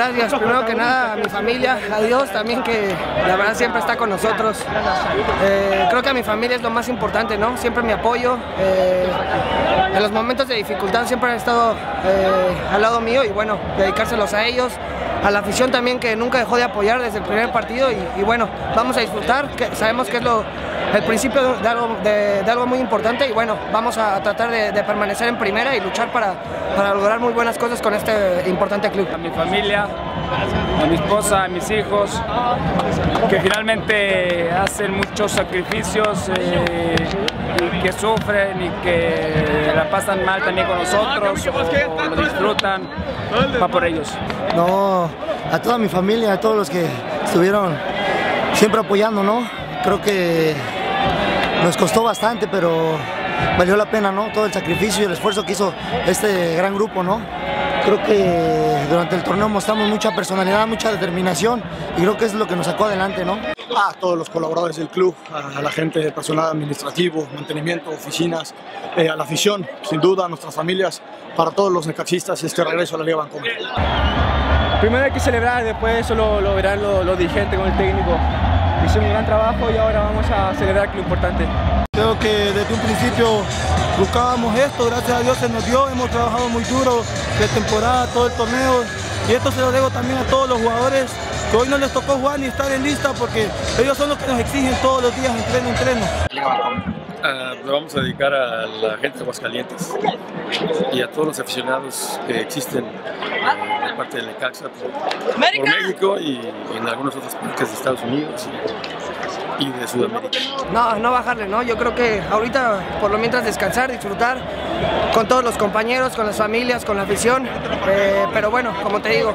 Gracias, primero que nada a mi familia, a Dios también que la verdad siempre está con nosotros. Eh, creo que a mi familia es lo más importante, ¿no? Siempre mi apoyo. Eh, en los momentos de dificultad siempre han estado eh, al lado mío y bueno, dedicárselos a ellos, a la afición también que nunca dejó de apoyar desde el primer partido y, bueno, vamos a disfrutar, que sabemos que es lo, el principio de algo, de, de algo, muy importante y bueno, vamos a tratar de, de, permanecer en primera y luchar para, para lograr muy buenas cosas con este importante club. A mi familia, a mi esposa, a mis hijos, que finalmente hacen muchos sacrificios eh, y que sufren y que la pasan mal también con nosotros o, lo disfrutan, va por ellos. No, a toda mi familia, a todos los que estuvieron siempre apoyando, ¿no? Creo que nos costó bastante, pero valió la pena, ¿no? Todo el sacrificio y el esfuerzo que hizo este gran grupo, ¿no? Creo que durante el torneo mostramos mucha personalidad, mucha determinación y creo que es lo que nos sacó adelante, ¿no? A todos los colaboradores del club, a la gente del personal administrativo, mantenimiento, oficinas, eh, a la afición, sin duda, a nuestras familias, para todos los necaxistas este regreso a la Liga Bancomer. Primero hay que celebrar, después eso lo, lo verán los, los dirigentes con el técnico. Hicimos un gran trabajo y ahora vamos a celebrar lo importante. Creo que desde un principio buscábamos esto, gracias a Dios se nos dio, hemos trabajado muy duro de temporada, todo el torneo y esto se lo debo también a todos los jugadores que hoy no les tocó jugar ni estar en lista porque ellos son los que nos exigen todos los días entreno, entreno. Uh, lo vamos a dedicar a la gente de Aguascalientes y a todos los aficionados que existen de parte del Necaxa por, por México y, y, en algunas otras partes de Estados Unidos. y, y, de Sudamérica. No, no bajarle, ¿no? Yo creo que ahorita por lo mientras descansar, disfrutar con todos los compañeros, con las familias, con la afición. Eh, pero bueno, como te digo,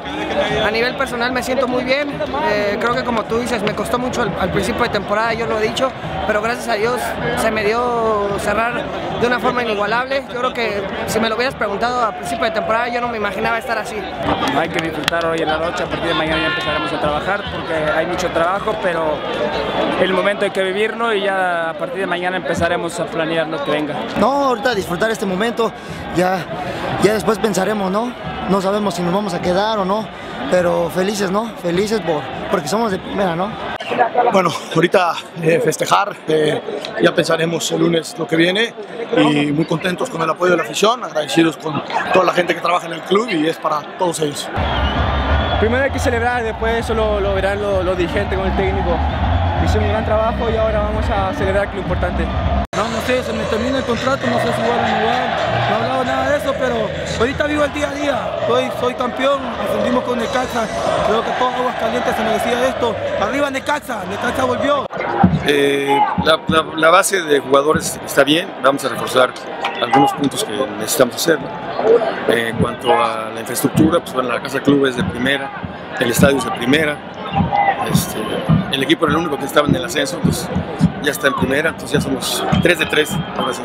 a nivel personal me siento muy bien. Eh, creo que como tú dices, me costó mucho al, al principio de temporada, yo lo he dicho, pero gracias a Dios se me dio cerrar de una forma inigualable. Yo creo que si me lo hubieras preguntado a principio de temporada yo no me imaginaba estar así. Hay que disfrutar hoy en la noche, a partir de mañana ya empezaremos a trabajar porque hay mucho trabajo, pero el momento hay que vivirlo y ya a partir de mañana empezaremos a planear lo que venga. No, ahorita disfrutar este momento, ya, ya después pensaremos, ¿no? No sabemos si nos vamos a quedar o no, pero felices, ¿no? Felices por, porque somos de primera, ¿no? Bueno, ahorita eh, festejar, eh, ya pensaremos el lunes lo que viene y muy contentos con el apoyo de la afición, agradecidos con toda la gente que trabaja en el club y es para todos ellos. Primero hay que celebrar, después eso lo, lo verán los, los dirigentes con el técnico. Hicimos un gran trabajo y ahora vamos a celebrar lo importante. No, no sé, se me termina el contrato, no sé si voy a jugar, no he hablado nada de eso, pero ahorita vivo el día a día, soy, soy campeón, ascendimos con Necaxa, creo que todo Aguascalientes se merecía esto, arriba Necaxa, Necaxa volvió. Eh, la, la, la, base de jugadores está bien, vamos a reforzar algunos puntos que necesitamos hacer. Eh, en cuanto a la infraestructura, pues bueno, la casa club es de primera, el estadio es de primera, este, el equipo era el único que estaba en el ascenso, pues ya está en primera, entonces ya somos 3 de 3, ahora sí.